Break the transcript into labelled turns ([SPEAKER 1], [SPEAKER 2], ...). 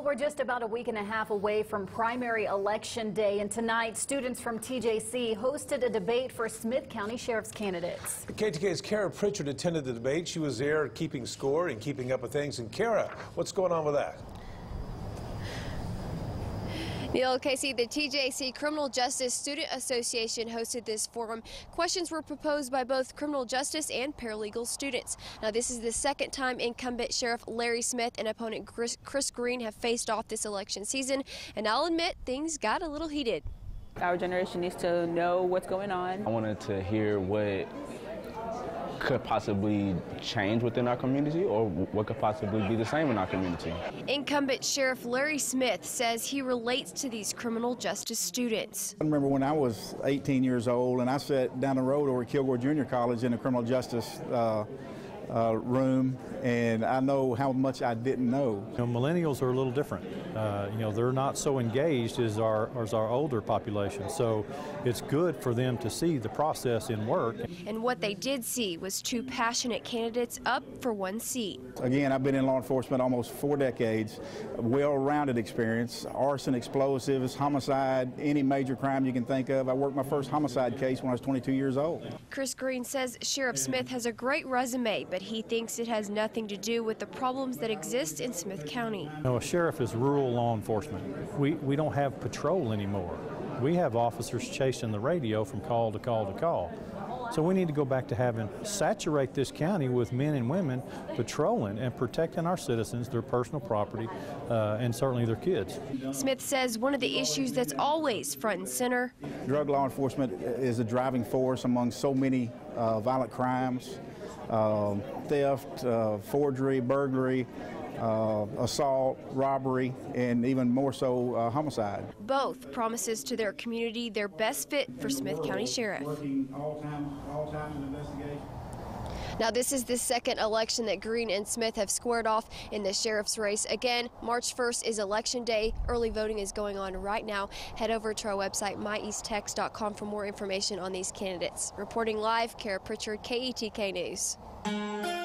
[SPEAKER 1] Well, we're just about a week and a half away from primary election day, and tonight, students from TJC hosted a debate for Smith County Sheriff's candidates.
[SPEAKER 2] KETK's Kara Pritchard attended the debate. She was there keeping score and keeping up with things. And Kara, what's going on with that?
[SPEAKER 3] Neil Casey, the TJC Criminal Justice Student Association hosted this forum. Questions were proposed by both criminal justice and paralegal students. Now, this is the second time incumbent Sheriff Larry Smith and opponent Chris, Chris Green have faced off this election season, and I'll admit things got a little heated.
[SPEAKER 4] Our generation needs to know what's going on.
[SPEAKER 5] I wanted to hear what could possibly change within our community or what could possibly be the same in our community.
[SPEAKER 3] Incumbent Sheriff Larry Smith says he relates to these criminal justice students.
[SPEAKER 6] I remember when I was 18 years old and I sat down the road over at Kilgore Junior College in the criminal justice uh, uh, room, and I know how much I didn't know.
[SPEAKER 7] You know, millennials are a little different. Uh, you know, they're not so engaged as our as our older population. So it's good for them to see the process in work.
[SPEAKER 3] And what they did see was two passionate candidates up for one seat.
[SPEAKER 6] Again, I've been in law enforcement almost four decades, well-rounded experience, arson, explosives, homicide, any major crime you can think of. I worked my first homicide case when I was 22 years old.
[SPEAKER 3] Chris Green says Sheriff Smith has a great resume, but he thinks it has nothing to do with the problems that exist in Smith County.
[SPEAKER 7] You know, a sheriff is rural law enforcement. We, we don't have patrol anymore. We have officers chasing the radio from call to call to call. So we need to go back to having saturate this county with men and women patrolling and protecting our citizens, their personal property, uh, and certainly their kids.
[SPEAKER 3] Smith says one of the issues that's always front and center.
[SPEAKER 6] Drug law enforcement is a driving force among so many uh, violent crimes, theft, uh, forgery, burglary, uh, assault, robbery, and even more so uh, homicide.
[SPEAKER 3] Both promises to their community their best fit for Smith County Sheriff. Now, this is the second election that Green and Smith have squared off in the sheriff's race. Again, March 1st is election day. Early voting is going on right now. Head over to our website, myeasttex.com, for more information on these candidates. Reporting live, Kara Pritchard, KETK News.